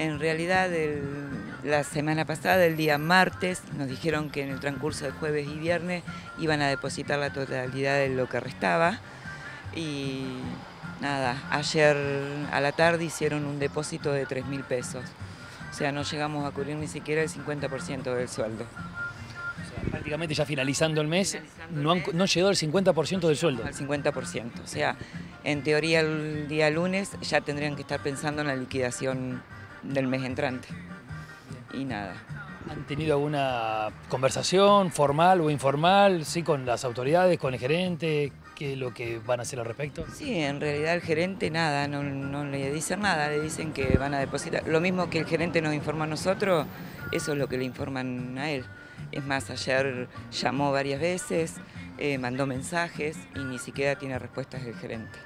En realidad, la semana pasada, el día martes, nos dijeron que en el transcurso de jueves y viernes iban a depositar la totalidad de lo que restaba. Y nada, ayer a la tarde hicieron un depósito de 3 mil pesos. O sea, no llegamos a cubrir ni siquiera el 50% del sueldo. prácticamente ya finalizando el mes, no, han, no llegó al 50% del sueldo. Al 50%. O sea, en teoría el día lunes ya tendrían que estar pensando en la liquidación del mes entrante. Y nada. ¿Han tenido alguna conversación formal o informal, sí, con las autoridades, con el gerente? ¿Qué es lo que van a hacer al respecto? Sí, en realidad el gerente nada, no, no le dicen nada, le dicen que van a depositar. Lo mismo que el gerente nos informa a nosotros, eso es lo que le informan a él. Es más, ayer llamó varias veces, eh, mandó mensajes y ni siquiera tiene respuestas del gerente.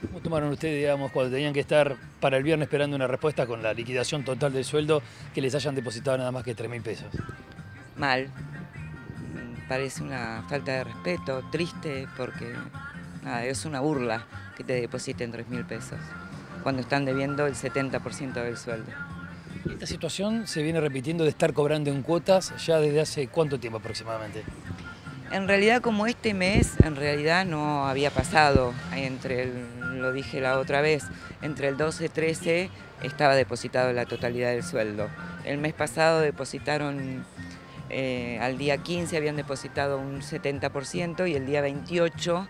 ¿Cómo tomaron ustedes, digamos, cuando tenían que estar para el viernes esperando una respuesta con la liquidación total del sueldo, que les hayan depositado nada más que 3 mil pesos? Mal. Parece una falta de respeto, triste, porque es una burla que te depositen 3 mil pesos, cuando están debiendo el 70% del sueldo. ¿Esta situación se viene repitiendo de estar cobrando en cuotas ya desde hace cuánto tiempo aproximadamente? En realidad como este mes, en realidad no había pasado, entre lo dije la otra vez, entre el 12 y 13 estaba depositado la totalidad del sueldo. El mes pasado depositaron, eh, al día 15 habían depositado un 70% y el día 28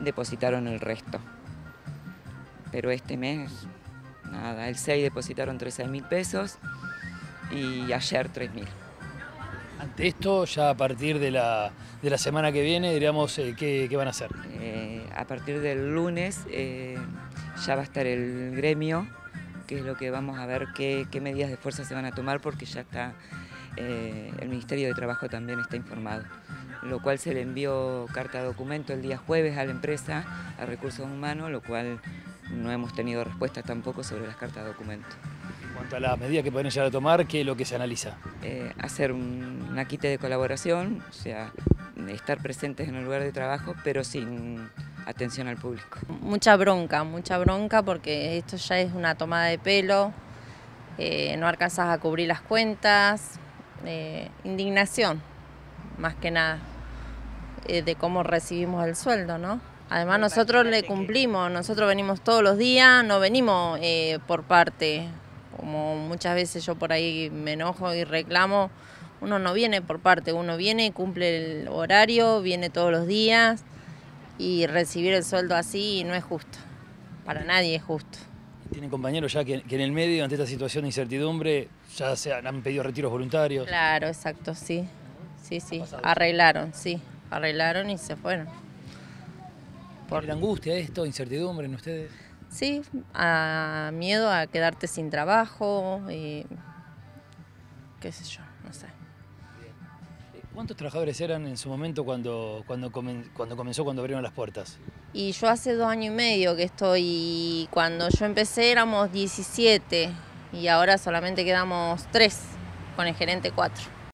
depositaron el resto. Pero este mes, nada, el 6 depositaron 13 mil pesos y ayer 3 mil. Ante esto, ya a partir de la, semana que viene, diríamos, eh, ¿qué, van a hacer? Eh, a partir del lunes eh, ya va a estar el gremio, que es lo que vamos a ver qué, medidas de fuerza se van a tomar, porque ya está, el Ministerio de Trabajo también está informado, lo cual se le envió carta de documento el día jueves a la empresa, a Recursos Humanos, lo cual no hemos tenido respuesta tampoco sobre las cartas de documento. En cuanto a las medidas que pueden llegar a tomar, ¿qué es lo que se analiza? Eh, hacer un, una quite de colaboración, o sea, estar presentes en el lugar de trabajo, pero sin atención al público. Mucha bronca, mucha bronca porque esto ya es una tomada de pelo, eh, no alcanzas a cubrir las cuentas, eh, indignación, más que nada, de cómo recibimos el sueldo, ¿no? Además nosotros le cumplimos, nosotros venimos todos los días, no venimos por parte, como muchas veces yo por ahí me enojo y reclamo, uno no viene por parte, uno viene, cumple el horario, viene todos los días y recibir el sueldo así no es justo, para nadie es justo. ¿Tienen compañeros ya que, en el medio, ante esta situación de incertidumbre, ya se han, pedido retiros voluntarios? Claro, exacto, sí, sí, sí, arreglaron, sí, arreglaron y se fueron. ¿Por la angustia esto, incertidumbre en ustedes? Sí, a miedo a quedarte sin trabajo, y qué sé yo, no sé. ¿Cuántos trabajadores eran en su momento cuando, cuando, cuando comenzó, cuando abrieron las puertas? Y yo hace dos años y medio que estoy, cuando yo empecé éramos 17 y ahora solamente quedamos tres, con el gerente cuatro.